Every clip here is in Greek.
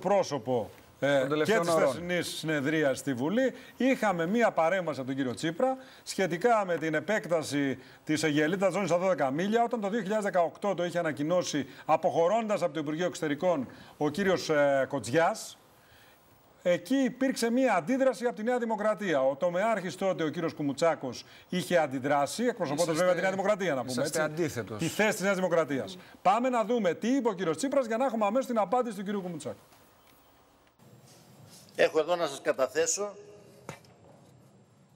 πρόσωπο ε, και της χθεσινή συνεδρίας στη Βουλή. Είχαμε μία παρέμβαση από τον κύριο Τσίπρα σχετικά με την επέκταση της Αιγελίτα ζώνης στα 12 μίλια. Όταν το 2018 το είχε ανακοινώσει, αποχωρώντας από το Υπουργείο Εξωτερικών ο κύριος ε, Κοτζιάς, Εκεί υπήρξε μία αντίδραση από τη Νέα Δημοκρατία. Ο τομεάρχης τότε, ο κύριος Κουμουτσάκος, είχε αντιδράσει, εκπροσωπώντας βέβαια τη Νέα Δημοκρατία, να πούμε έτσι. Αντίθετος. Τη θέση της Νέας Δημοκρατίας. Πάμε να δούμε τι είπε ο κύριος Τσίπρας για να έχουμε αμέσως την απάντηση του κύριου Κουμουτσάκου. Έχω εδώ να σας καταθέσω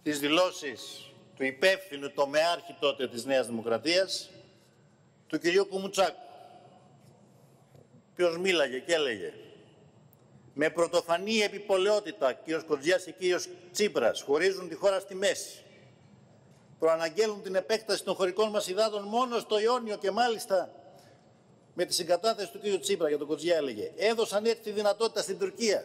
τις δηλώσεις του υπεύθυνου τομεάρχη τότε της Νέας Δημοκρατίας, του κυρίου Κουμουτσάκου, ποιος μίλαγε και έλεγε με πρωτοφανή επιπολαιότητα κύριος Κοντζιάς και κύριος Τσίπρας χωρίζουν τη χώρα στη μέση. Προαναγγέλουν την επέκταση των χωρικών μας υδάτων μόνο στο Ιόνιο και μάλιστα με τη συγκατάθεση του κύριου Τσίπρα για τον Κοντζιά έλεγε έδωσαν έτσι τη δυνατότητα στην Τουρκία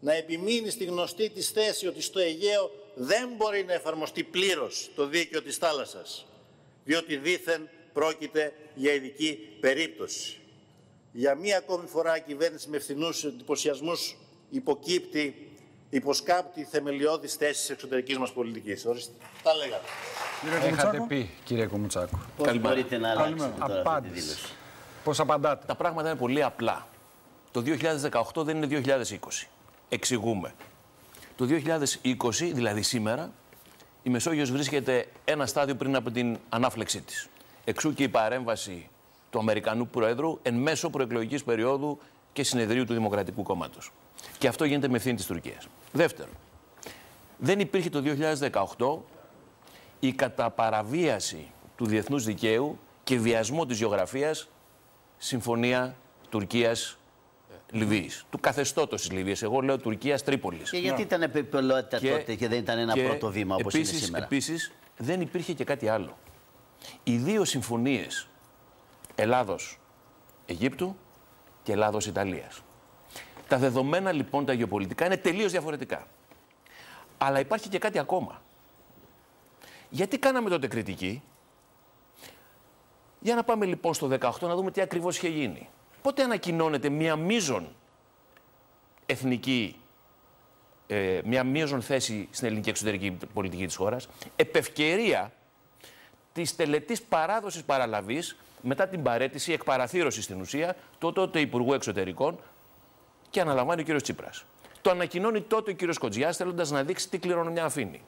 να επιμείνει στη γνωστή της θέση ότι στο Αιγαίο δεν μπορεί να εφαρμοστεί πλήρως το δίκαιο της θάλασσας, διότι δήθεν πρόκειται για ειδική περίπτωση. Για μία ακόμη φορά η κυβέρνηση με ευθυνούς εντυπωσιασμούς υποκύπτει, υποσκάπτει θεμελιώδεις θέσεις εξωτερικής μας πολιτικής. Ορίστε, τα λέγαμε. Έχετε πει, κύριε Κουμουτσάκου. Πώς μπορείτε να αλλάξετε τώρα αυτή τη δήλωση; Πώς απαντάτε; Τα πράγματα είναι πολύ απλά. Το 2018 δεν είναι 2020 εξηγούμε. Το 2020, δηλαδή σήμερα, η Μεσόγειος βρίσκεται ένα στάδιο πριν από την ανάφλεξή της. Εξού και η παρέμβαση του Αμερικανού Προέδρου εν μέσω προεκλογικής περίοδου και συνεδρίου του Δημοκρατικού Κόμματος. Και αυτό γίνεται με ευθύνη της Τουρκίας. Δεύτερον, δεν υπήρχε το 2018 η καταπαραβίαση του διεθνούς δικαίου και βιασμό της γεωγραφίας συμφωνία Τουρκίας Λιβύης. Του καθεστώτος της Λιβύης. Εγώ λέω Τουρκία Τρίπολη. Και γιατί ήταν επιπολαιότητα τότε και δεν ήταν ένα πρώτο βήμα όπως είναι σήμερα; Επίσης, δεν υπήρχε και κάτι άλλο. Οι δύο συμφωνίες Ελλάδο-Αιγύπτου και Ελλάδο-Ιταλία. Τα δεδομένα λοιπόν τα γεωπολιτικά είναι τελείως διαφορετικά. Αλλά υπάρχει και κάτι ακόμα. Γιατί κάναμε τότε κριτική; Για να πάμε λοιπόν στο 18 να δούμε τι ακριβώς είχε γίνει πότε ανακοινώνεται μια μείζον εθνική, ε, μια μείζον θέση στην ελληνική εξωτερική πολιτική της χώρας, επευκαιρία της τελετής παράδοσης παραλαβής μετά την παρέτηση, εκπαραθύρωση στην ουσία, το τότε Υπουργού Εξωτερικών και αναλαμβάνει ο κύριος Τσίπρας. Το ανακοινώνει τότε ο κύριος Κοτζιάς θέλοντας να δείξει τι κληρονομιά αφήνει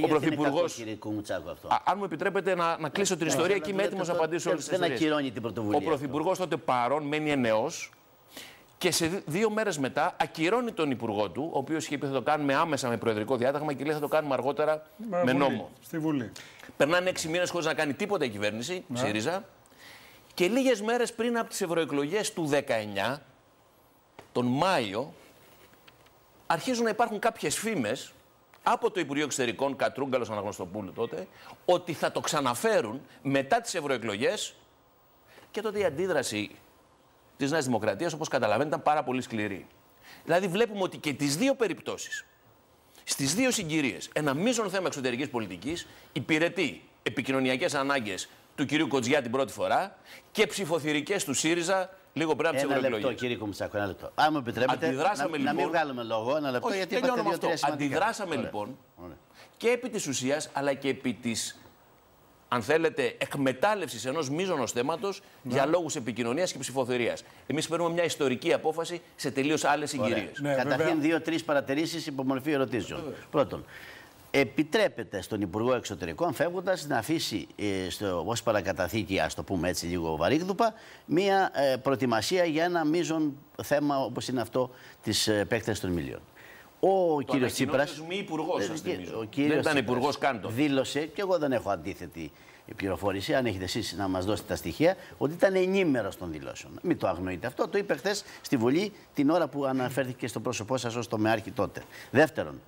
ο Πρωθυπουργό. Αν μου επιτρέπετε να, να κλείσω την ναι, ιστορία και είμαι έτοιμος να απαντήσω όλες τις Δεν ακυρώνει την πρωτοβουλία. Ο Πρωθυπουργός τότε παρόν μένει ενεό και σε δύο μέρες μετά ακυρώνει τον Υπουργό του, ο οποίος είχε πει θα το κάνουμε άμεσα με προεδρικό διάταγμα και λέει θα το κάνουμε αργότερα με, νόμο. Στη Βουλή. Περνάνε έξι μήνες χωρίς να κάνει τίποτα η κυβέρνηση, ναι. ΣΥΡΙΖΑ. Και λίγες μέρες πριν από τις ευρωεκλογές του 19, τον Μάιο, αρχίζουν να υπάρχουν κάποιες φήμες από το Υπουργείο Εξωτερικών Κατρούγκαλος Αναγνωστοπούλου τότε ότι θα το ξαναφέρουν μετά τις ευρωεκλογές. Και τότε η αντίδραση της Νέας Δημοκρατίας, όπως καταλαβαίνετε, ήταν πάρα πολύ σκληρή. Δηλαδή, βλέπουμε ότι και τις δύο περιπτώσεις, στις δύο συγκυρίες, ένα μείζον θέμα εξωτερικής πολιτικής υπηρετεί επικοινωνιακές ανάγκες του κυρίου Κοτζιά την πρώτη φορά και ψηφοθυρικές του ΣΥΡΙΖΑ λίγο πριν από τις ευρωεκλογέ. Ένα λεπτό, κύριε Κουμουτσάκο, ένα λεπτό. Αν μου επιτρέπετε, Αντιδράσαμε, να, λοιπόν... να μην βγάλουμε λόγο, ένα λεπτό, Όχι, γιατί είπατε δύο, τρία Αντιδράσαμε Ωραία. λοιπόν Ωραία. και επί της ουσίας, αλλά και επί της αν θέλετε, εκμετάλλευσης ενός μείζωνος θέματος ναι. για λόγους επικοινωνίας και ψηφοθερίας. Εμείς παίρνουμε μια ιστορική απόφαση σε τελείως άλλες συγκυρίες. Ναι, Καταρχήν, δύο-τρεις παρατηρήσεις υπό μορφή ερωτήσεων. Πρώτον, επιτρέπεται στον Υπουργό Εξωτερικών φεύγοντας να αφήσει ε, ως παρακαταθήκη, ας το πούμε έτσι λίγο βαρύγδουπα, μία ε, προετοιμασία για ένα μείζον θέμα όπως είναι αυτό της επέκτασης των μιλίων. Ο κύριος Τσίπρα. μη υπουργός, ο Δεν ήταν υπουργός καν Δήλωσε, και εγώ δεν έχω αντίθετη πληροφόρηση, αν έχετε εσείς να μας δώσετε τα στοιχεία, ότι ήταν ενήμερος των δηλώσεων. Μην το αγνοείτε αυτό. Το είπε χθες στη Βουλή την ώρα που αναφέρθηκε στο πρόσωπό σας ως το Μεάρχη τότε. Δεύτερον,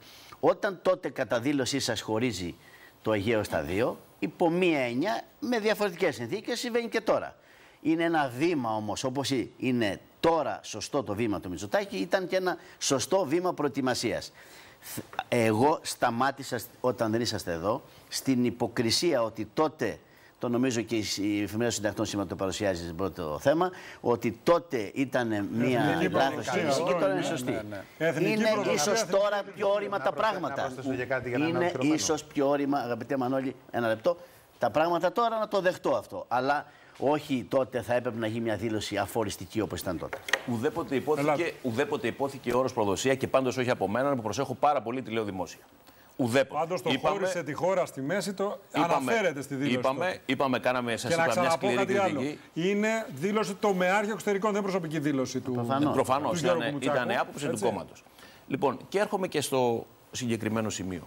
όταν τότε κατά δήλωσή σας χωρίζει το Αιγαίο στα δύο, υπό μία έννοια, με διαφορετικές συνθήκες, συμβαίνει και τώρα. Είναι ένα βήμα όμως, όπως είναι τώρα σωστό το βήμα του Μητσοτάκη, ήταν και ένα σωστό βήμα προετοιμασίας. Εγώ σταμάτησα όταν δεν είσαστε εδώ στην υποκρισία ότι τότε το νομίζω και η εφημερίδα συντακτών σήμερα το παρουσιάζει στην πρώτο θέμα, ότι τότε ήταν μια λάθος κίνηση και τώρα είναι σωστή. Ναι, ναι. Είναι ίσως τώρα πιο όρημα τα πράγματα. Είναι ίσως πιο όρημα, αγαπητέ Μανώλη, ένα λεπτό, τα πράγματα τώρα να το δεχτώ αυτό. Αλλά όχι τότε θα έπρεπε να γίνει μια δήλωση αφοριστική όπως ήταν τότε. Ουδέποτε υπόθηκε, ουδέποτε υπόθηκε όρος προδοσία και πάντως όχι από μένα που προσέχω πάρα πολύ τη λέω δημόσια. Ουδέποτε. Πάντως το είπαμε, χώρισε τη χώρα στη μέση, το είπαμε, αναφέρεται στη δήλωση. Είπαμε, είπαμε κάναμε σα είπα μια σκληρή κριτική. Άλλο. Είναι δήλωση τομεάρχη εξωτερικών, δεν προσωπική δήλωση του. Προφανώς. Ήταν, ήταν άποψη του κόμματος. Λοιπόν, και έρχομαι και στο συγκεκριμένο σημείο.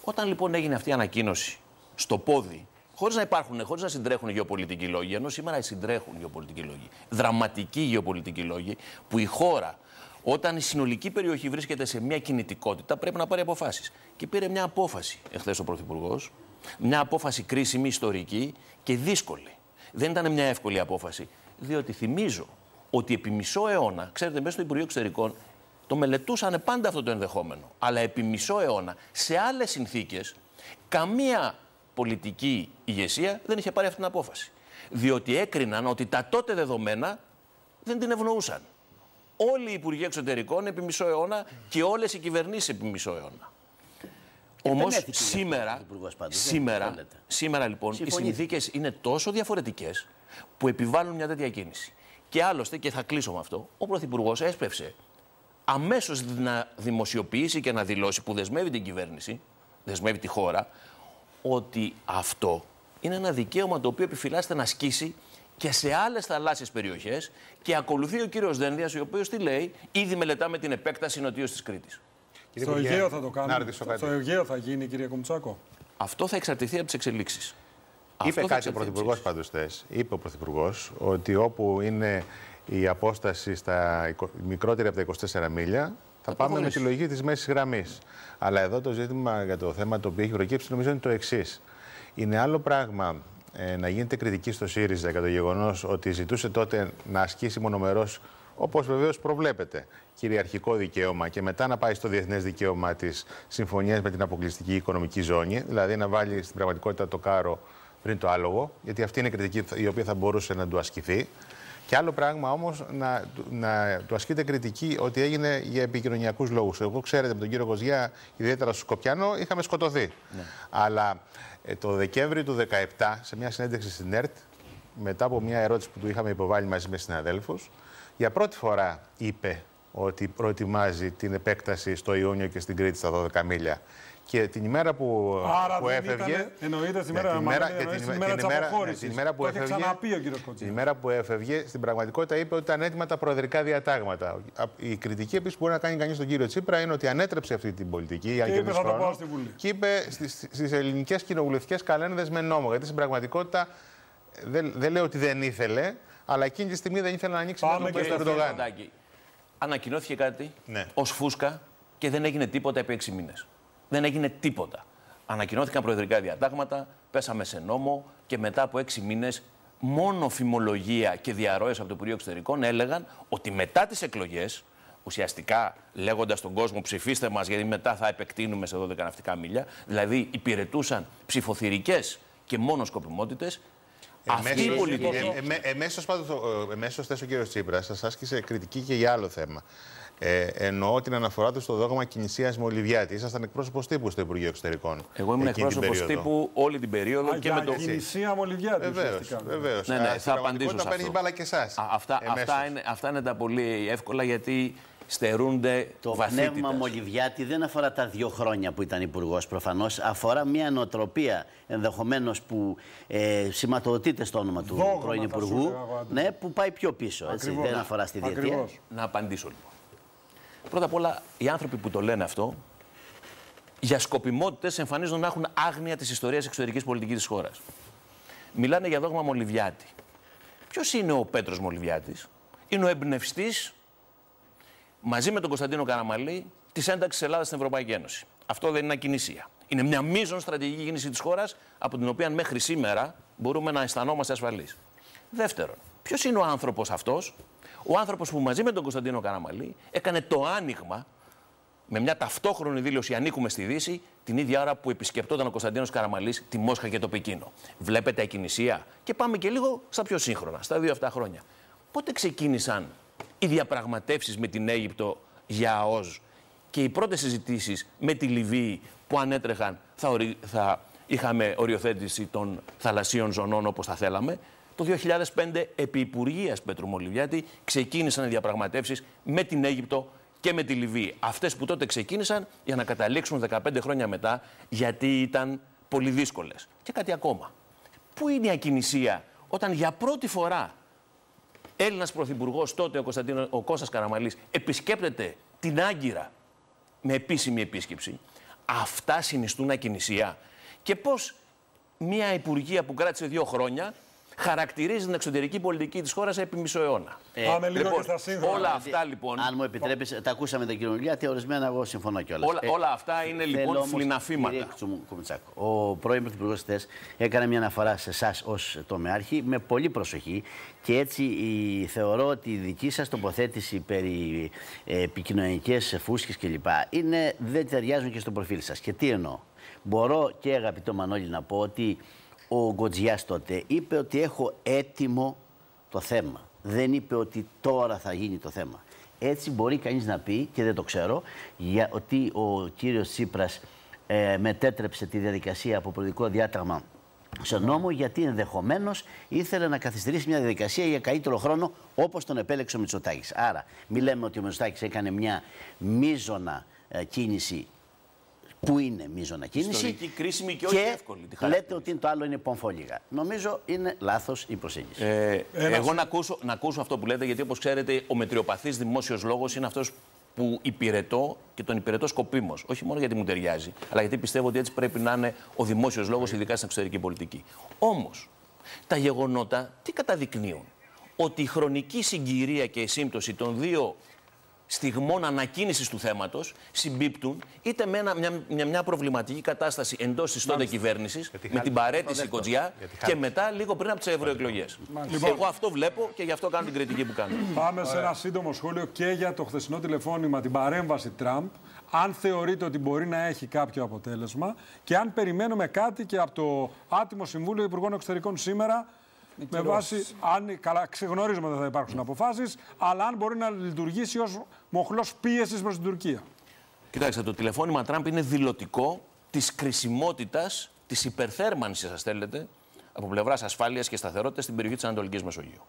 Όταν λοιπόν έγινε αυτή η ανακοίνωση στο πόδι χωρίς να υπάρχουν, χωρίς να συντρέχουν γεωπολιτικοί λόγοι, ενώ σήμερα συντρέχουν γεωπολιτικοί λόγοι, δραματικοί γεωπολιτικοί λόγοι, που η χώρα, όταν η συνολική περιοχή βρίσκεται σε μια κινητικότητα, πρέπει να πάρει αποφάσεις. Και πήρε μια απόφαση εχθές ο Πρωθυπουργός, μια απόφαση κρίσιμη, ιστορική και δύσκολη. Δεν ήταν μια εύκολη απόφαση, διότι θυμίζω ότι επί μισό αιώνα, ξέρετε, μέσα στο Υπουργείο Εξωτερικών το μελετούσαν πάντα αυτό το ενδεχόμενο. Αλλά επί μισό αιώνα, σε άλλες συνθήκες, καμία πολιτική ηγεσία δεν είχε πάρει αυτή την απόφαση. Διότι έκριναν ότι τα τότε δεδομένα δεν την ευνοούσαν. Όλοι οι Υπουργοί Εξωτερικών επί μισό αιώνα και όλες οι κυβερνήσεις επί μισό αιώνα. Όμως σήμερα, σήμερα, σήμερα λοιπόν οι συνθήκες είναι τόσο διαφορετικές που επιβάλλουν μια τέτοια κίνηση. Και άλλωστε, και θα κλείσω με αυτό, ο Πρωθυπουργός έσπευσε αμέσως να δημοσιοποιήσει και να δηλώσει που δεσμεύει την κυβέρνηση, δεσμεύει τη χώρα, ότι αυτό είναι ένα δικαίωμα το οποίο επιφυλάσσεται να ασκήσει και σε άλλες θαλάσσιες περιοχές. Και ακολουθεί ο κύριος Δένδιας, ο οποίος τι λέει, ήδη μελετάμε την επέκταση νοτίω της Κρήτης. Στο Αιγαίο θα το κάνουμε. Στο Αιγαίο θα γίνει, κύριε Κομτσάκο. Αυτό θα εξαρτηθεί από τις εξελίξεις. Είπε κάτι ο Πρωθυπουργός πάντως Είπε ο Πρωθυπουργός ότι όπου είναι η απόσταση στα μικρότερη από τα 24 μίλια, θα πάμε με τη λογική της μέσης γραμμής. Αλλά εδώ το ζήτημα για το θέμα το οποίο έχει προκύψει νομίζω είναι το εξής. Είναι άλλο πράγμα ε, να γίνεται κριτική στο ΣΥΡΙΖΑ για το γεγονός ότι ζητούσε τότε να ασκήσει μονομερός, όπως βεβαίως προβλέπεται, κυριαρχικό δικαίωμα και μετά να πάει στο διεθνές δικαίωμα της συμφωνίας με την αποκλειστική οικονομική ζώνη, δηλαδή να βάλει στην πραγματικότητα το κάρο πριν το άλογο, γιατί αυτή είναι η κριτική η οποία θα μπορούσε να του ασκηθεί. Και άλλο πράγμα όμως να, να του ασκείται κριτική ότι έγινε για επικοινωνιακούς λόγους. Εγώ ξέρετε με τον κύριο Κοζιά, ιδιαίτερα στο Σκοπιανό, είχαμε σκοτωθεί. Ναι. Αλλά ε, το Δεκέμβρη του 2017, σε μια συνέντευξη στην ΕΡΤ, μετά από μια ερώτηση που του είχαμε υποβάλει μαζί με συναδέλφους, για πρώτη φορά είπε ότι προετοιμάζει την επέκταση στο Ιούνιο και στην Κρήτη στα 12 μίλια. Και την ημέρα που, Άρα που έφευγε. Ήταν, εννοείται την ημέρα, ναι, την, την, ημέρα την, ημέρα, την ημέρα που έφευγε. Την ημέρα που έφευγε, στην πραγματικότητα είπε ότι ήταν έτοιμα τα προεδρικά διατάγματα. Η κριτική επίσης που μπορεί να κάνει κανείς τον κύριο Τσίπρα είναι ότι ανέτρεψε αυτή την πολιτική. Και είπε θα το πάω στη Βουλή. Και είπε στις ελληνικές κοινοβουλευτικές καλένδες με νόμο. Γιατί στην πραγματικότητα δεν, δεν λέω ότι δεν ήθελε, αλλά εκείνη τη στιγμή δεν ήθελε να ανοίξει το στο Ερντογάν. Ανακοινώθηκε κάτι ναι. ως φούσκα και δεν έγινε τίποτα επί έξι μήνες δεν έγινε τίποτα. Ανακοινώθηκαν προεδρικά διατάγματα, πέσαμε σε νόμο και μετά από έξι μήνες μόνο φημολογία και διαρροές από το Υπουργείο Εξωτερικών έλεγαν ότι μετά τις εκλογές, ουσιαστικά λέγοντας στον κόσμο ψηφίστε μας γιατί μετά θα επεκτείνουμε σε 12 ναυτικά μίλια, δηλαδή υπηρετούσαν ψηφοθυρικές και μόνο σκοπιμότητες. Αυτή η πολιτική. Εμέσω ε, θες ο κύριος Τσίπρας σας άσκησε κριτική και για άλλο θέμα. Ε, εννοώ την αναφορά του στο δόγμα κινησίας Μολυβιάτη. Ήσασταν εκπρόσωπος τύπου στο Υπουργείο Εξωτερικών. Εγώ ήμουν εκπρόσωπος τύπου όλη την περίοδο Α, και με το. Κινησία Μολυβιάτη. Βεβαίως. Ναι, ναι, θα απαντήσω. Σε παίρνει μπάλα και εσάς. Αυτά, αυτά, είναι, αυτά είναι τα πολύ εύκολα γιατί στερούνται Το πνεύμα Μολυβιάτη δεν αφορά τα δύο χρόνια που ήταν υπουργός προφανώς. Αφορά μια νοοτροπία ενδεχομένως που ε, σηματοδοτείται στο όνομα του πρώην Υπουργού. Ναι, που πάει πιο πίσω. Έτσι, δεν αφορά στη διετία. Να απαντήσω λοιπόν. Πρώτα απ' όλα, οι άνθρωποι που το λένε αυτό, για σκοπιμότητες εμφανίζονται να έχουν άγνοια της ιστορίας εξωτερικής πολιτικής της χώρας. Μιλάνε για δόγμα Μολυβιάτη. Ποιος είναι ο Πέτρος Μολυβιάτης, Είναι ο εμπνευστής μαζί με τον Κωνσταντίνο Καραμαλή της ένταξης τη Ελλάδας στην Ευρωπαϊκή Ένωση. Αυτό δεν είναι ακινησία. Είναι μια μείζον στρατηγική κίνηση της χώρας από την οποία μέχρι σήμερα μπορούμε να αισθανόμαστε ασφαλείς. Δεύτερον, ποιος είναι ο άνθρωπος αυτός; Ο άνθρωπος που μαζί με τον Κωνσταντίνο Καραμαλή έκανε το άνοιγμα με μια ταυτόχρονη δήλωση ανήκουμε στη Δύση την ίδια ώρα που επισκεπτόταν ο Κωνσταντίνος Καραμαλής τη Μόσχα και το Πεκίνο. Βλέπετε ακινησία; Και πάμε και λίγο στα πιο σύγχρονα, στα δύο αυτά χρόνια. Πότε ξεκίνησαν οι διαπραγματεύσεις με την Αίγυπτο για ΑΟΣ και οι πρώτες συζητήσεις με τη Λιβύη που ανέτρεχαν θα, θα είχαμε οριοθέτηση των θαλασσίων ζωνών όπως θα θέλαμε. Το 2005 επί Υπουργείας Πέτρου Μολυβιάτη ξεκίνησαν οι διαπραγματεύσεις με την Αίγυπτο και με τη Λιβύη. Αυτές που τότε ξεκίνησαν για να καταλήξουν 15 χρόνια μετά γιατί ήταν πολύ δύσκολες. Και κάτι ακόμα. Πού είναι η ακινησία όταν για πρώτη φορά Έλληνας Πρωθυπουργός τότε ο, Κωνσταντίνο, ο Κώστας Καραμαλής επισκέπτεται την Άγκυρα με επίσημη επίσκεψη. Αυτά συνιστούν ακινησία. Και πώς μια υπουργεία που κράτησε δύο χρόνια χαρακτηρίζει την εξωτερική πολιτική της χώρας επί μισό αιώνα. Ε, Πάμε λίγο λοιπόν, και στα σύγχρονα. Όλα αυτά λοιπόν. Αν μου επιτρέπεις, τα ακούσαμε τον κύριο Μιλιάτη, ορισμένα εγώ συμφωνώ κιόλας. Όλα, ε, όλα αυτά είναι λοιπόν φλιναφήματα. Ο πρώην Πρωθυπουργός χθες έκανε μια αναφορά σε εσάς ως τομεάρχη με πολύ προσοχή και έτσι η, θεωρώ ότι η δική σας τοποθέτηση περί ε, επικοινωνικές φούσκες κλπ. δεν ταιριάζουν και στο προφίλ σας. Και τι εννοώ. Μπορώ και αγαπητό Μανώλη να πω ότι ο Γκοτζιάς τότε είπε ότι έχω έτοιμο το θέμα. Δεν είπε ότι τώρα θα γίνει το θέμα. Έτσι μπορεί κανείς να πει, και δεν το ξέρω, για ότι ο κύριος Τσίπρας ε, μετέτρεψε τη διαδικασία από πολιτικό διάταγμα σε νόμο γιατί ενδεχομένως ήθελε να καθυστερήσει μια διαδικασία για καλύτερο χρόνο όπως τον επέλεξε ο Μητσοτάκης. Άρα, μην λέμε ότι ο Μητσοτάκης έκανε μια μείζωνα ε, κίνηση που είναι μείζωνα κίνηση. Ιστορική, κρίσιμη και, όχι εύκολη. Τη λέτε ότι το άλλο είναι πομφόλιγα. Νομίζω είναι λάθος η προσέγγιση. Ε, εγώ να ακούσω, να ακούσω αυτό που λέτε, γιατί όπως ξέρετε, ο μετριοπαθής δημόσιος λόγος είναι αυτός που υπηρετώ και τον υπηρετώ σκοπίμως. Όχι μόνο γιατί μου ταιριάζει, αλλά γιατί πιστεύω ότι έτσι πρέπει να είναι ο δημόσιος λόγος, ειδικά στην εξωτερική πολιτική. Όμως, τα γεγονότα τι καταδεικνύουν; Ότι η χρονική συγκυρία και η σύμπτωση των δύο στιγμών ανακίνησης του θέματος συμπίπτουν είτε με μια, μια, μια προβληματική κατάσταση εντός της τότε κυβέρνησης, με την παρέτηση κοτζιά και μετά λίγο πριν από τις ευρωεκλογές. Λοιπόν, Εγώ αυτό βλέπω και γι' αυτό κάνω την κριτική που κάνω. Πάμε σε ένα σύντομο σχόλιο και για το χθεσινό τηλεφώνημα, την παρέμβαση Τραμπ. Αν θεωρείτε ότι μπορεί να έχει κάποιο αποτέλεσμα και αν περιμένουμε κάτι και από το άτιμο Συμβούλιο Υπουργών Εξωτερικών σήμερα με βάση αν καλά, ξεγνωρίζουμε ότι θα υπάρξουν αποφάσεις, αλλά αν μπορεί να λειτουργήσει ως μοχλός πίεσης προς την Τουρκία. Κοιτάξτε, το τηλεφώνημα Τραμπ είναι δηλωτικό της κρισιμότητας, της υπερθέρμανσης, ας θέλετε, από πλευράς ασφάλειας και σταθερότητας στην περιοχή της Ανατολικής Μεσογείου.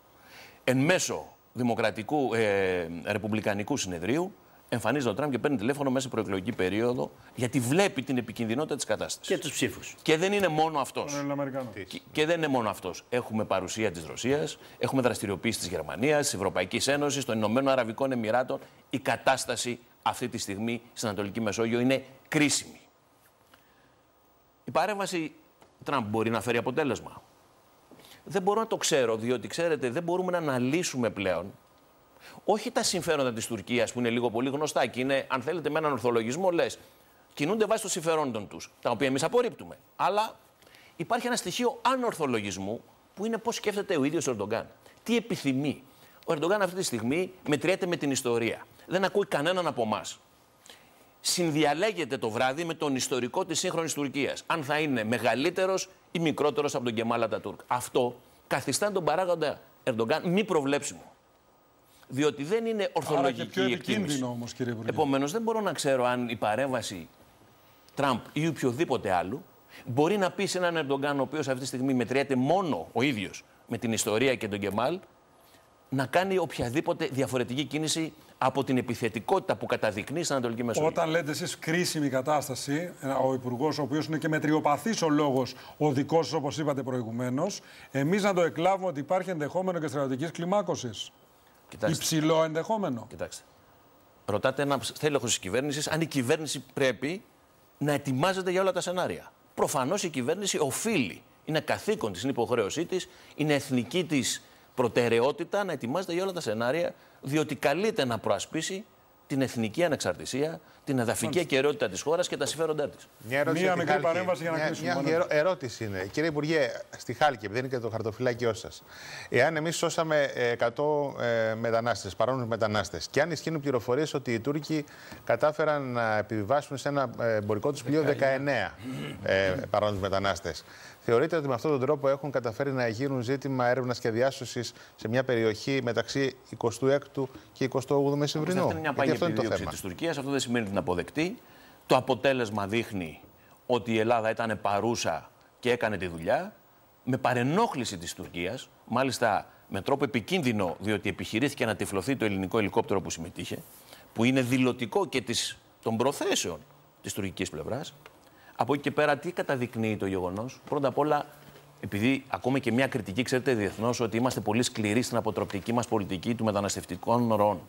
Εν μέσω δημοκρατικού ε, ρεπουμπλικανικού συνεδρίου, εμφανίζεται ο Τραμπ και παίρνει τηλέφωνο μέσα σε προεκλογική περίοδο, γιατί βλέπει την επικινδυνότητα της κατάστασης. Και τους ψήφους. Και δεν είναι μόνο αυτός. Και, και, δεν είναι μόνο αυτός. Έχουμε παρουσία της Ρωσίας, έχουμε δραστηριοποίηση της Γερμανίας, της Ευρωπαϊκής Ένωσης, των Ηνωμένων Αραβικών Εμμυράτων. Η κατάσταση αυτή τη στιγμή στην Ανατολική Μεσόγειο είναι κρίσιμη. Η παρέμβαση Τραμπ μπορεί να φέρει αποτέλεσμα. Δεν μπορώ να το ξέρω, διότι ξέρετε, δεν μπορούμε να αναλύσουμε πλέον όχι τα συμφέροντα της Τουρκίας που είναι λίγο πολύ γνωστά και είναι, αν θέλετε, με έναν ορθολογισμό λες, κινούνται βάσει των συμφερόντων τους, τα οποία εμείς απορρίπτουμε. Αλλά υπάρχει ένα στοιχείο ανορθολογισμού που είναι πώς σκέφτεται ο ίδιος ο Ερντογκάν. Τι επιθυμεί. Ο Ερντογκάν αυτή τη στιγμή μετριέται με την ιστορία. Δεν ακούει κανέναν από εμάς. Συνδιαλέγεται το βράδυ με τον ιστορικό της σύγχρονης Τουρκίας. Αν θα είναι μεγαλύτερος ή μικρότερος από τον Κεμάλα Τουρκ. Αυτό καθιστά τον παράγοντα Ερντογκάν μη προβλέψιμο διότι δεν είναι ορθολογική Άρα και πιο εκτίμηση. όμως, κύριε Υπουργέ. Επομένως, δεν μπορώ να ξέρω αν η παρέμβαση Τραμπ ή οποιοδήποτε άλλου μπορεί να πει σε έναν Ερντογκάν, ο οποίος αυτή τη στιγμή μετριέται μόνο ο ίδιος με την ιστορία και τον Κεμάλ, να κάνει οποιαδήποτε διαφορετική κίνηση από την επιθετικότητα που καταδεικνύει στην Ανατολική Μεσόγειο. Όταν λέτε εσείς κρίσιμη κατάσταση, ο Υπουργός, ο οποίος είναι και μετριοπαθής ο λόγος ο δικός σα, όπως είπατε προηγουμένως, εμείς να το εκλάβουμε ότι υπάρχει ενδεχόμενο και στρατιωτικής κλιμάκωσης. Κοιτάξτε. Υψηλό ενδεχόμενο. Κοιτάξτε. Ρωτάτε ένα θέλεχο τη κυβέρνησης αν η κυβέρνηση πρέπει να ετοιμάζεται για όλα τα σενάρια. Προφανώς η κυβέρνηση οφείλει. Είναι καθήκον της, είναι υποχρέωσή της, είναι εθνική της προτεραιότητα να ετοιμάζεται για όλα τα σενάρια, διότι καλείται να προασπίσει την εθνική ανεξαρτησία, την εδαφική ακαιρεότητα της χώρας και τα συμφέροντά της. Μια, Μία μικρή παρέμβαση για να κλείσουμε. Μια ερώτηση είναι. Κύριε Υπουργέ, στη Χάλκη, επειδή είναι και το χαρτοφυλάκιό σας, εάν εμείς σώσαμε 100 ε, μετανάστες, παρόνους μετανάστες, και αν ισχύουν πληροφορίες ότι οι Τούρκοι κατάφεραν να επιβιβάσουν σε ένα ε, εμπορικό τους πλοίο 19 ε, παρόνους μετανάστες. Θεωρείτε ότι με αυτόν τον τρόπο έχουν καταφέρει να γίνουν ζήτημα έρευνας και διάσωσης σε μια περιοχή μεταξύ 26ου και 28ου Μεσημβρινού; Αυτή είναι μια παγιή επιδίωξη της Τουρκίας. Αυτό δεν σημαίνει την αποδεκτή. Το αποτέλεσμα δείχνει ότι η Ελλάδα ήταν παρούσα και έκανε τη δουλειά με παρενόχληση της Τουρκίας, μάλιστα με τρόπο επικίνδυνο, διότι επιχειρήθηκε να τυφλωθεί το ελληνικό ελικόπτερο που συμμετείχε, που είναι δηλωτικό και της, των προθέσεων της τουρκικής πλευράς. Από εκεί και πέρα, τι καταδεικνύει το γεγονός; Πρώτα απ' όλα, επειδή ακόμα και μια κριτική, ξέρετε, διεθνώς, ότι είμαστε πολύ σκληροί στην αποτροπτική μας πολιτική του μεταναστευτικών ροών.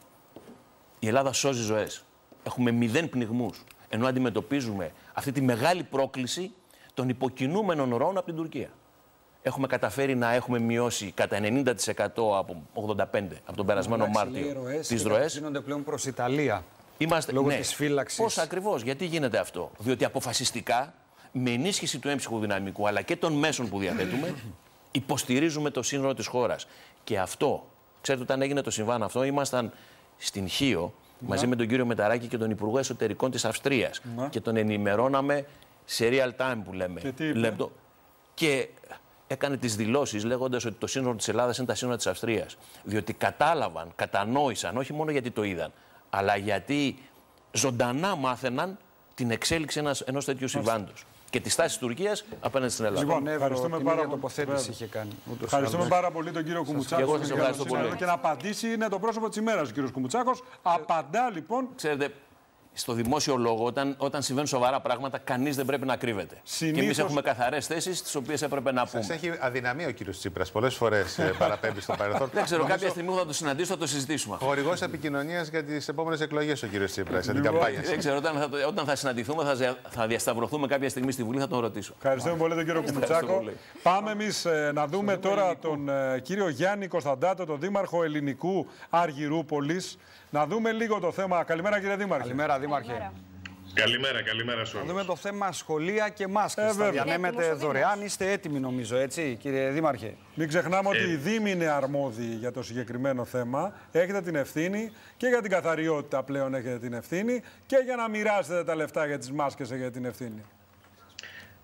Η Ελλάδα σώζει ζωές. Έχουμε μηδέν πνιγμούς. Ενώ αντιμετωπίζουμε αυτή τη μεγάλη πρόκληση των υποκινούμενων ροών από την Τουρκία. Έχουμε καταφέρει να έχουμε μειώσει κατά 90% από 85% από τον περασμένο Μάρτιο τις ροές. Γίνονται πλέον προς Ιταλία. Είμαστε, λόγω ναι. της φύλαξης. Πώς ακριβώς, γιατί γίνεται αυτό; Διότι αποφασιστικά, με ενίσχυση του έμψυχου δυναμικού αλλά και των μέσων που διαθέτουμε, υποστηρίζουμε το σύνολο της χώρας. Και αυτό, ξέρετε όταν έγινε το συμβάν αυτό, ήμασταν στην Χίο, μαζί με τον κύριο Μεταράκη και τον Υπουργό Εσωτερικών της Αυστρίας και τον ενημερώναμε σε real time που λέμε. Και τι Λεπτό. Και έκανε τις δηλώσεις λέγοντας ότι το σύνολο της Ελλάδας είναι τα σύνορα της Αυστρίας. Διότι κατάλαβαν, κατανόησαν, όχι μόνο γιατί το είδαν, αλλά γιατί ζωντανά μάθαιναν την εξέλιξη ενός, ενός τέτοιου συμβάντος και τη στάση της Τουρκίας απέναντι στην Ελλάδα. Λοιπόν, ευχαριστούμε πάρα πολύ. τοποθέτηση είχε κάνει. Ευχαριστούμε πάρα πολύ τον κύριο Κουμουτσάκος. Και εγώ σας ευχαριστώ πολύ. Και να απαντήσει είναι το πρόσωπο της ημέρας ο κύριος Κουμουτσάκος. Απαντά λοιπόν. Ξέρετε, στο δημόσιο λόγο, όταν, όταν συμβαίνουν σοβαρά πράγματα, κανείς δεν πρέπει να κρύβεται. Συνήθως... Και εμείς έχουμε καθαρές θέσεις, τις οποίες έπρεπε να πούμε. Σα έχει αδυναμία ο κύριος Τσίπρας. Πολλές φορές παραπέμπει στο παρελθόν. δεν ξέρω, κάποια στιγμή θα το συναντήσω, θα το συζητήσουμε. Χορηγός επικοινωνίας για τις επόμενες εκλογές ο κύριος Τσίπρας, για την καμπάνια. Δεν ξέρω, όταν θα, όταν θα συναντηθούμε, θα, θα διασταυρωθούμε κάποια στιγμή στη Βουλή, θα τον ρωτήσω. Ευχαριστούμε πολύ τον κύριο Κουμουτσάκο. Πάμε εμείς να δούμε τώρα τον κύριο Γιάννη Κωνσταντάτο, τον δήμαρχο ελληνικού Αργυρούπολης. Να δούμε λίγο το θέμα. Καλημέρα κύριε Δήμαρχε. Καλημέρα Δήμαρχε. Καλημέρα, καλημέρα σε όλους. Να δούμε το θέμα σχολεία και μάσκες. Ε, θα διανέμετε δωρεάν. Είστε έτοιμοι νομίζω, έτσι, κύριε Δήμαρχε; Μην ξεχνάμε ότι οι Δήμοι είναι αρμόδιοι για το συγκεκριμένο θέμα. Έχετε την ευθύνη και για την καθαριότητα πλέον έχετε την ευθύνη και για να μοιράσετε τα λεφτά για τις μάσκες έχετε την ευθύνη.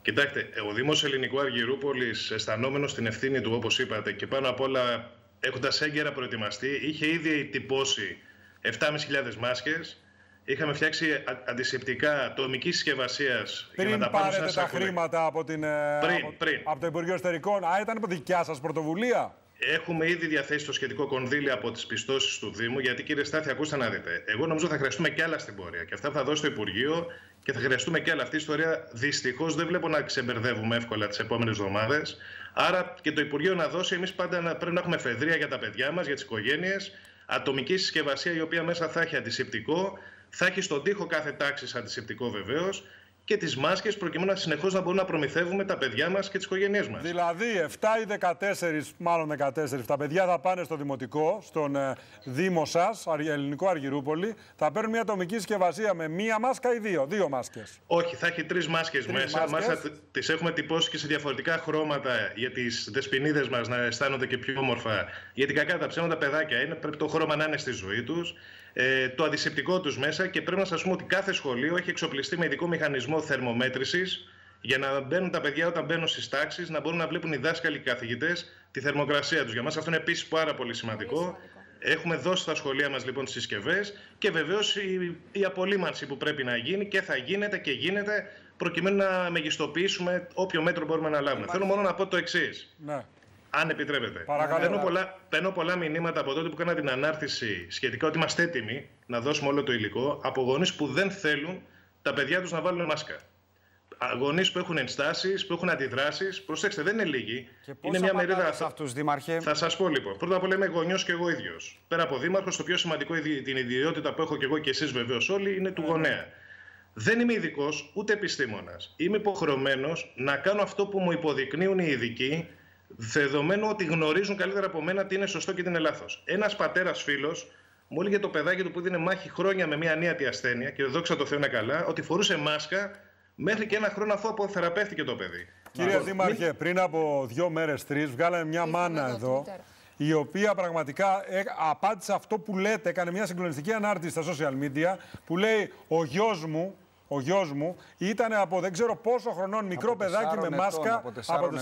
Κοιτάξτε, ο Δήμος Ελληνικού Αργυρούπολης, αισθανόμενος την ευθύνη του, όπως είπατε, και πάνω απ' όλα έχοντας έγκαιρα προετοιμαστεί, είχε ήδη τυπώσει 7.500 μάσκες, Είχαμε φτιάξει αντισηπτικά ατομική συσκευασίας για να τα πάρετε τα χρήματα από, την, ε, πριν, από, πριν. από το Υπουργείο Εσωτερικών. Α, ήταν από δικιά σας πρωτοβουλία; Έχουμε ήδη διαθέσει το σχετικό κονδύλι από τις πιστώσεις του Δήμου, γιατί κύριε Στάθη, ακούστε να δείτε. Εγώ νομίζω θα χρειαστούμε κι άλλα στην πορεία. Και αυτά θα δώσει το Υπουργείο και θα χρειαστούμε κι άλλα. Αυτή η ιστορία δυστυχώς δεν βλέπω να ξεμπερδεύουμε εύκολα τις επόμενες εβδομάδες. Άρα και το Υπουργείο να δώσει, εμείς πάντα πρέπει να έχουμε φεδρία για τα παιδιά μας, για τις οικογένειες, ατομική συσκευασία η οποία μέσα θα έχει αντισηπτικό, θα έχει στον τοίχο κάθε τάξη αντισηπτικό βεβαίως και τις μάσκες προκειμένου να συνεχώς να μπορούμε να προμηθεύουμε τα παιδιά μας και τις οικογένειές μας. Δηλαδή, 7 ή 14, μάλλον 14, τα παιδιά θα πάνε στο δημοτικό, στον ε, Δήμο σας, Ελληνικό Αργυρούπολη, θα παίρνουν μια ατομική συσκευασία με μία μάσκα ή δύο, δύο μάσκες; Όχι, θα έχει τρεις μάσκες μέσα. Μάλιστα, τις έχουμε τυπώσει και σε διαφορετικά χρώματα για τις δεσπινίδε μας να αισθάνονται και πιο όμορφα. Γιατί κακά τα ψέματα παιδάκια είναι, πρέπει το χρώμα να είναι στη ζωή τους ε, το αντισηπτικό τους μέσα και πρέπει να σας πούμε ότι κάθε σχολείο έχει εξοπλιστεί με ειδικό μηχανισμό θερμομέτρησης για να μπαίνουν τα παιδιά όταν μπαίνουν στις τάξεις, να μπορούν να βλέπουν οι δάσκαλοι και οι καθηγητές τη θερμοκρασία τους. Για μας αυτό είναι επίσης πάρα πολύ σημαντικό. Έχουμε δώσει στα σχολεία μας λοιπόν τις συσκευές και βεβαίως η, η απολύμανση που πρέπει να γίνει και θα γίνεται και γίνεται προκειμένου να μεγιστοποιήσουμε όποιο μέτρο μπορούμε να λάβουμε. Θέλω μόνο να πω το εξής. Ναι. Αν επιτρέπετε. Παρακαλώ. Παίρνω πολλά, παίρνω πολλά μηνύματα από τότε που έκανα την ανάρτηση σχετικά ότι είμαστε έτοιμοι να δώσουμε όλο το υλικό από γονείς που δεν θέλουν τα παιδιά τους να βάλουν μάσκα. Γονείς που έχουν ενστάσεις, που έχουν αντιδράσεις. Προσέξτε, δεν είναι λίγοι. Και είναι μια μερίδα. Αυτούς, Δήμαρχε; Θα σας πω λοιπόν. Πρώτα απ' όλα είμαι γονιός και εγώ ίδιος. Πέρα από δήμαρχος, το πιο σημαντικό την ιδιότητα που έχω και εγώ και εσείς βεβαίως όλοι είναι του ναι. γονέα. Δεν είμαι ειδικός ούτε επιστήμονας. Είμαι υποχρεωμένος να κάνω αυτό που μου υποδεικνύουν οι ειδικοί δεδομένου ότι γνωρίζουν καλύτερα από μένα τι είναι σωστό και τι είναι λάθος. Ένας πατέρας φίλος μου έλεγε το παιδάκι του που δίνει μάχη χρόνια με μια ανίατη ασθένεια και δόξα τω Θεώ είναι καλά, ότι φορούσε μάσκα μέχρι και ένα χρόνο αφού αποθεραπεύτηκε το παιδί. Κύριε Δήμαρχε, πριν από δύο μέρες, τρεις, βγάλαμε μια μάνα εδώ η οποία πραγματικά απάντησε αυτό που λέτε, έκανε μια συγκλονιστική ανάρτηση στα social media που λέει ο γιος μου, ο γιος μου ήταν από δεν ξέρω πόσο χρονών μικρό παιδάκι με μάσκα από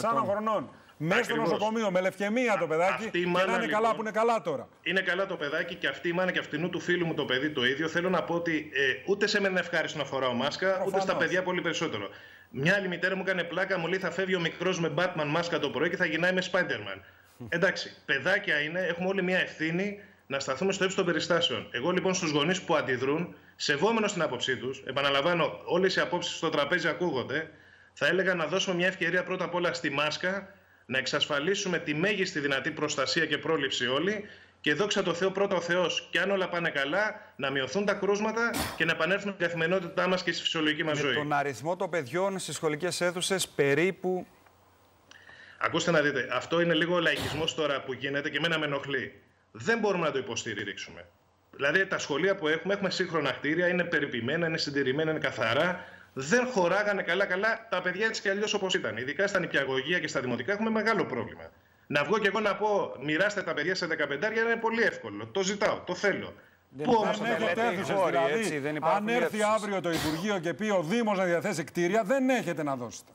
4 χρονών. Μέσα στο νοσοκομείο, με λευκαιμία το παιδάκι. και να είναι καλά λοιπόν, που είναι καλά τώρα. Είναι καλά το παιδάκι και αυτή η μάνα και αυτινού του φίλου μου το παιδί το ίδιο. Θέλω να πω ότι ε, ούτε σε μένα είναι ευχάριστο να φοράω μάσκα, Προφανώς. ούτε στα παιδιά πολύ περισσότερο. Μια άλλη μητέρα μου έκανε πλάκα, μου λέει θα φεύγει ο μικρός με Batman μάσκα το πρωί και θα γυρνάει με Spider-Man. Εντάξει, παιδάκια είναι, έχουμε όλοι μια ευθύνη να σταθούμε στο ύψος των περιστάσεων. Εγώ λοιπόν στους γονείς που αντιδρούν, σεβόμενος την άποψή τους, επαναλαμβάνω, όλες οι απόψεις στο τραπέζι ακούγονται, θα έλεγα να δώσουμε μια ευκαιρία πρώτα απ' όλα στη μάσκα, να εξασφαλίσουμε τη μέγιστη δυνατή προστασία και πρόληψη όλοι και δόξα τω Θεώ πρώτα ο Θεός. Και αν όλα πάνε καλά, να μειωθούν τα κρούσματα και να επανέλθουμε στην καθημερινότητά μας και στη φυσιολογική μας ζωή. Τον αριθμό των παιδιών στις σχολικές αίθουσες περίπου Ακούστε να δείτε, αυτό είναι λίγο ο λαϊκισμός τώρα που γίνεται και εμένα με ενοχλεί. Δεν μπορούμε να το υποστηρίξουμε. Δηλαδή τα σχολεία που έχουμε, έχουμε σύγχρονα κτίρια, είναι περιποιημένα, είναι συντηρημένα, είναι καθαρά. Δεν χωράγανε καλά-καλά τα παιδιά έτσι κι αλλιώς όπως ήταν. Ειδικά στα νηπιαγωγεία και στα δημοτικά έχουμε μεγάλο πρόβλημα. Να βγω κι εγώ να πω μοιράστε τα παιδιά σε 15 είναι πολύ εύκολο. Το ζητάω, το θέλω. Δεν Πού όμω δηλαδή, δεν αν έρθει αύριο το Υπουργείο και πει ο Δήμος να διαθέσει κτίρια, δεν έχετε να δώσετε.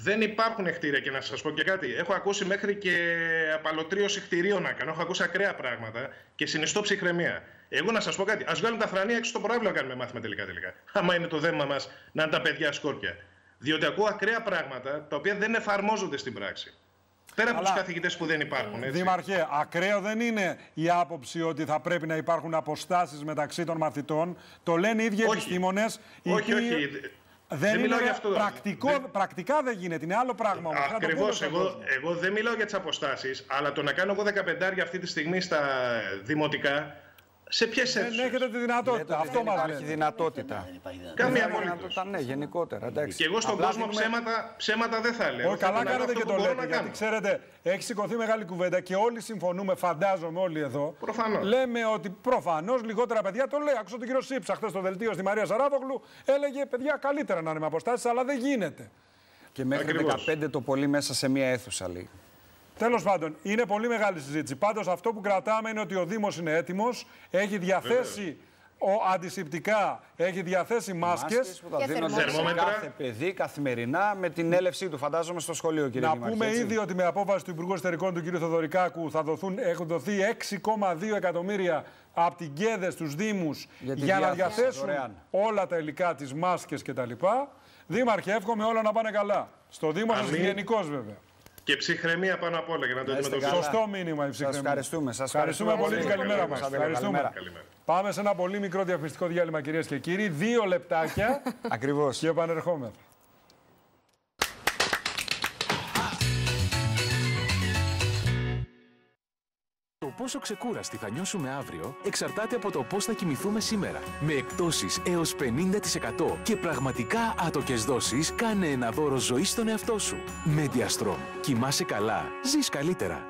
Δεν υπάρχουν κτίρια και να σας πω και κάτι. Έχω ακούσει μέχρι και απαλωτρίωση κτηρίων να κάνω. Έχω ακούσει ακραία πράγματα και συνιστώ ψυχραιμία. Εγώ να σας πω κάτι. Α βγάλουν τα φρανία έξω στο προάβλιο να κάνουμε μάθημα τελικά. τελικά. Άμα είναι το δέμα μας να είναι τα παιδιά σκόρπια. Διότι ακούω ακραία πράγματα τα οποία δεν εφαρμόζονται στην πράξη. Πέρα από τους καθηγητές που δεν υπάρχουν. Έτσι. Δήμαρχε, ακραίο δεν είναι η άποψη ότι θα πρέπει να υπάρχουν αποστάσεις μεταξύ των μαθητών. Το λένε οι ίδιοι επιστήμονες. Όχι, όχι. Δεν, μιλάω για αυτό. Πρακτικό, δεν... Πρακτικά δεν γίνεται. Είναι άλλο πράγμα όμως. Ακριβώς. Εγώ, εγώ δεν μιλάω για τις αποστάσεις, αλλά το να κάνω εγώ 15 αυτή τη στιγμή στα δημοτικά σε ποιες αίθουσες; Δεν έχετε τη δυνατότητα. Αυτό μας υπάρχει δυνατότητα. Καμία απολύτω. Ναι, γενικότερα. Εντάξει. Και εγώ στον Απλά κόσμο δίνουμε... ψέματα, ψέματα δεν θα λέω. Όχι, καλά κάνετε και το λέτε. Γιατί ξέρετε, έχει σηκωθεί μεγάλη κουβέντα και όλοι συμφωνούμε, φαντάζομαι όλοι εδώ. Προφανώς. Λέμε ότι προφανώς λιγότερα παιδιά το λέει. Άκουσα τον κύριο Σίψα χθες στο δελτίο στη Μαρία Σαράβογλου. Έλεγε παιδιά καλύτερα να είναι με αποστάσεις, αλλά δεν γίνεται. Και μέχρι Ακριβώς. 15 το πολύ μέσα σε μία αίθουσα λέει. Τέλος πάντων, είναι πολύ μεγάλη συζήτηση. Πάντως, αυτό που κρατάμε είναι ότι ο Δήμος είναι έτοιμος, έχει διαθέσει ο, αντισηπτικά, έχει διαθέσει μάσκες. Μάσκες που θα δίνονται σε κάθε παιδί καθημερινά με την έλευσή του, φαντάζομαι, στο σχολείο, κύριε Να πούμε έτσι. ήδη ότι με απόφαση του Υπουργού Εστερικών του κ. Θοδωρικάκου θα δοθούν, έχουν δοθεί 6,2 εκατομμύρια από την ΚΕΔΕ στους Δήμους για, για να διαθέσουν όλα τα υλικά, τις μάσκες κτλ. Δήμαρχε, εύχομαι όλα να πάνε καλά. Στο Δήμο σας γενικώς βέβαια. Και ψυχραιμία πάνω απ' όλα για να το αντιμετωπίσουμε. Σωστό μήνυμα η ψυχραιμία. Σας ευχαριστούμε. Σας ευχαριστούμε, πολύ την καλημέρα μας. Ευχαριστούμε. Πάμε σε ένα πολύ μικρό διαφημιστικό διάλειμμα κυρίες και κύριοι. Δύο λεπτάκια. Ακριβώς. Και επανερχόμεθα. Πόσο ξεκούραστοι θα νιώσουμε αύριο εξαρτάται από το πώς θα κοιμηθούμε σήμερα. Με εκτόσεις έως 50% και πραγματικά άτοκες δόσεις, κάνε ένα δώρο ζωής στον εαυτό σου. Mediastrom. Κοιμάσαι καλά. Ζεις καλύτερα.